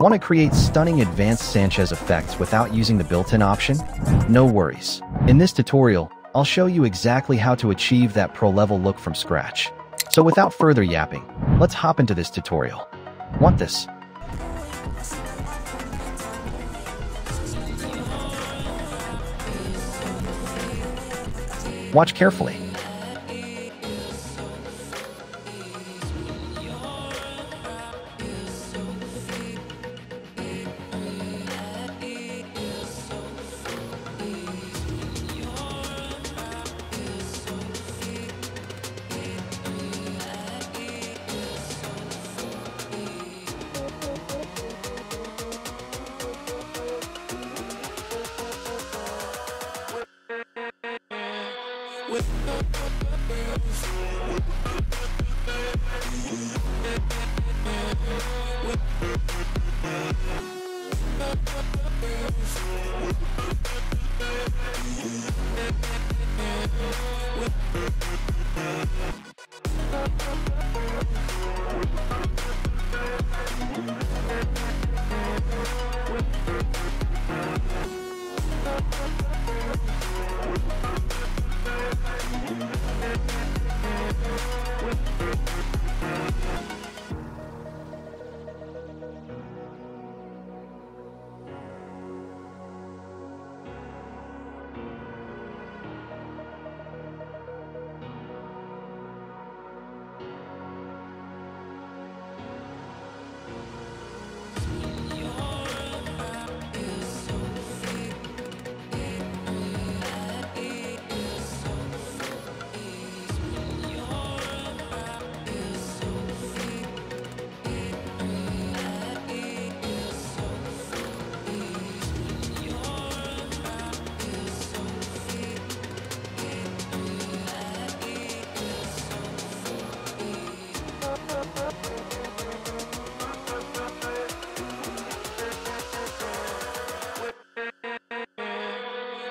Want to create stunning advanced Sanchez effects without using the built-in option? No worries. In this tutorial, I'll show you exactly how to achieve that pro-level look from scratch. So without further yapping, let's hop into this tutorial. Want this? Watch carefully. With